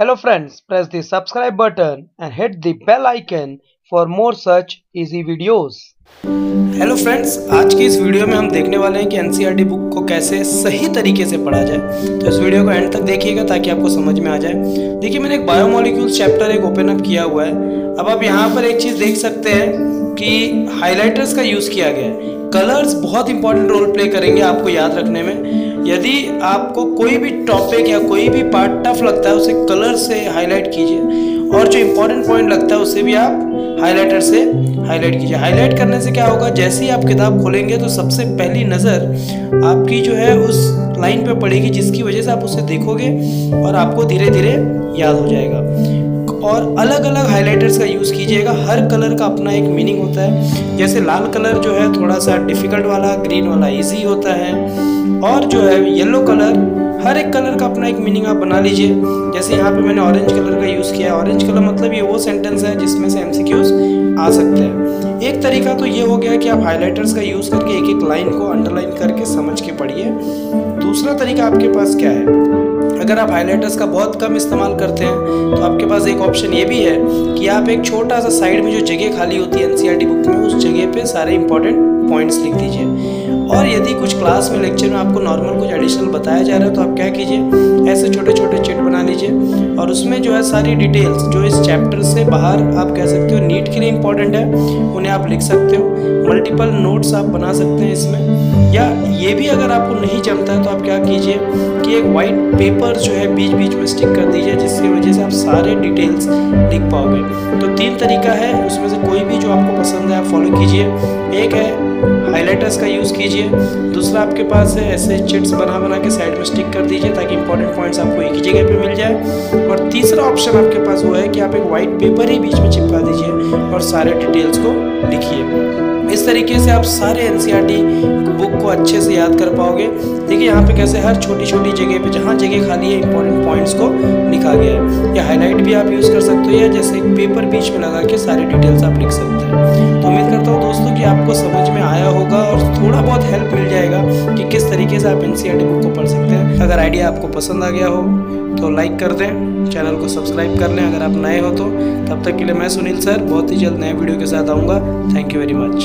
Hello friends, press the subscribe button and hit the bell icon for more such easy videos. Hello friends आज की इस video में हम देखने वाले हैं कि एन बुक को कैसे सही तरीके से पढ़ा जाए। तो इस वीडियो को एंड तक देखिएगा ताकि आपको समझ में आ जाए। देखिए मैंने एक बायोमोलिक्यूल्स चैप्टर एक ओपन अप किया हुआ है। अब आप यहाँ पर एक चीज़ देख सकते हैं कि हाइलाइटर्स का यूज़ किया गया है। कलर्स बहुत इंपॉर्टेंट रोल प्ले करेंगे आपको याद रखने में। यदि आपको कोई भी टॉपिक या कोई भी पार्ट टफ लगता है, उसे कलर से हाईलाइट कीजिए। और जो इंपॉर्टेंट पॉइंट लगता है, उसे भी आप हाईलाइटर से हाईलाइट कीजिए। हाईलाइट करने से क्या होगा? जैसे ही आप किताब खोलेंगे तो सबसे पहली नज़र आपकी जो है, उस लाइन पे पड़ेगी, जिसकी वजह से आप उसे देखोगे और आपको धीरे धीरे याद हो जाएगा। और अलग अलग हाइलाइटर्स का यूज़ कीजिएगा। हर कलर का अपना एक मीनिंग होता है। जैसे लाल कलर जो है थोड़ा सा डिफ़िकल्ट वाला ग्रीन वाला इजी होता है। और जो है येलो कलर हर एक कलर का अपना एक मीनिंग आप बना लीजिए। जैसे यहाँ पे मैंने ऑरेंज कलर का यूज़ किया ऑरेंज कलर मतलब ये वो सेंटेंस है जिसमें से एम आ सकते हैं। एक तरीका तो ये हो गया कि आप हाइलाइटर्स का यूज़ करके एक एक लाइन को अंडरलाइन करके समझ के पढ़िए। दूसरा तरीका आपके पास क्या है? अगर आप हाइलाइटर्स का बहुत कम इस्तेमाल करते हैं तो आपके पास एक ऑप्शन ये भी है कि आप एक छोटा सा साइड में जो जगह खाली होती है एन बुक में, उस जगह पे सारे इंपॉर्टेंट पॉइंट्स लिख दीजिए। और यदि कुछ क्लास में लेक्चर में आपको नॉर्मल कुछ एडिशनल बताया जा रहा है तो आप क्या कीजिए, ऐसे छोटे छोटे चिट बना लीजिए। और उसमें जो है सारी डिटेल्स जो इस चैप्टर से बाहर आप कह सकते हो नीट के लिए इंपॉर्टेंट है, उन्हें आप लिख सकते हो। मल्टीपल नोट्स आप बना सकते हैं इसमें। या ये भी अगर आपको नहीं जमता है तो आप क्या कीजिए कि एक वाइट पेपर जो है बीच बीच में स्टिक कर दीजिए जिसकी वजह से आप सारे डिटेल्स लिख पाओगे। तो तीन तरीका है, उसमें से कोई भी जो आपको पसंद है, आप फॉलो कीजिए। एक है हाइलाइटर्स का यूज़ कीजिए। दूसरा आपके पास है ऐसे चिट्स बना बना के साइड में स्टिक कर दीजिए, ताकि इंपॉर्टेंट पॉइंट्स आपको एक ही जगह पे मिल जाए। और तीसरा ऑप्शन आपके पास वो है कि आप एक वाइट पेपर ही बीच में चिपका दीजिए और सारे डिटेल्स को लिखिए। इस तरीके से आप सारे एन बुक को अच्छे से याद कर पाओगे। देखिए यहाँ पे कैसे हर छोटी छोटी जगह पे जहाँ जगह खाली है इंपॉर्टेंट पॉइंट्स को लिखा गया है या हाईलाइट भी आप यूज़ कर सकते हो या जैसे पेपर बीच में लगा के सारे डिटेल्स आप लिख सकते हैं। तो उम्मीद करता हूँ दोस्तों कि आपको समझ में आया होगा और थोड़ा बहुत हेल्प मिल जाएगा कि किस तरीके से आप एन बुक को पढ़ सकते हैं। अगर आइडिया आपको पसंद आ गया हो तो लाइक कर दें चैनल को सब्सक्राइब कर लें अगर आप नए हो तो। तब तक के लिए मैं सुनील सर, बहुत ही जल्द नए वीडियो के साथ आऊँगा। Thank you very much